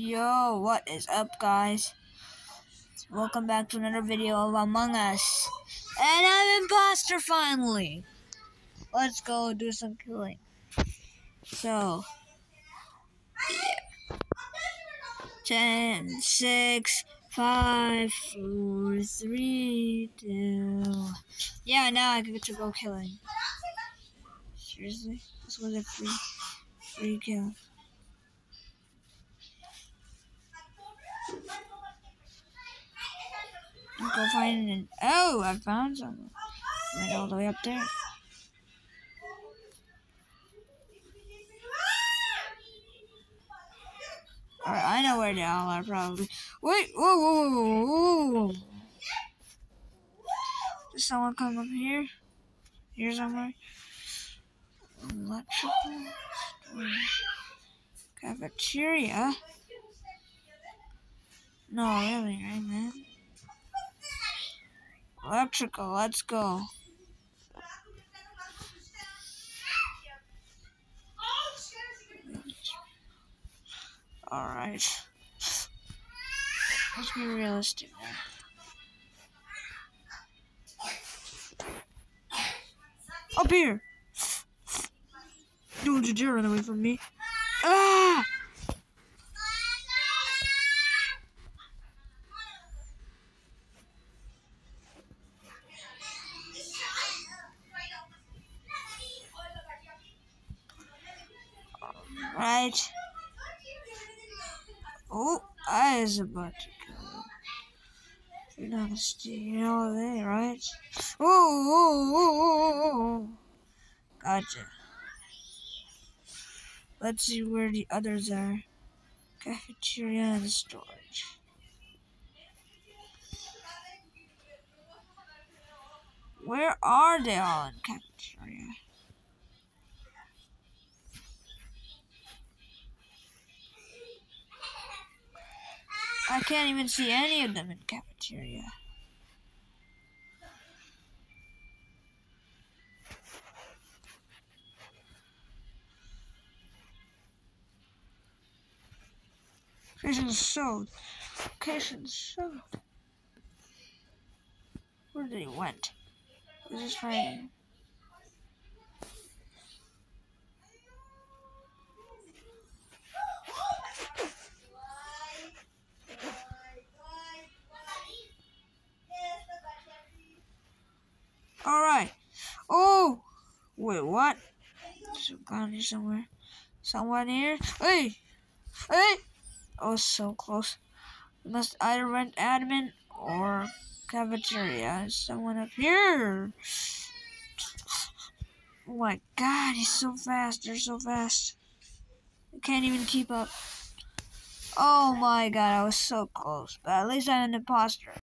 Yo, what is up, guys? Welcome back to another video of Among Us. And I'm imposter finally. Let's go do some killing. So, yeah. 10, 6, 5, 4, 3, 2. Yeah, now I can get to go killing. Seriously? This was a free, free kill. Go find an. Oh, I found someone. Went all the way up there. Alright, I know where they all are probably. Wait, whoa, whoa, whoa, whoa. Does someone come up here? Here somewhere? Electrical storage. Cafeteria? No, really, right, man? Electrical, let's go. Alright. Let's be realistic. Up here! Don't you dare run away from me. Ah! Right. Oh, I was about to go. You're not gonna stay all day, right? Oh, oh, oh, oh, oh. Gotcha. Let's see where the others are. Cafeteria and storage. Where are they all in cafeteria? I can't even see any of them in cafeteria. Location showed. Location showed. Where did he went? Is this right? Alright. Oh! Wait, what? Some gone here somewhere. Someone here? Hey! Hey! Oh, so close. We must either rent admin or cafeteria. Someone up here? Oh my god, he's so fast. They're so fast. I can't even keep up. Oh my god, I was so close. But at least I'm an imposter.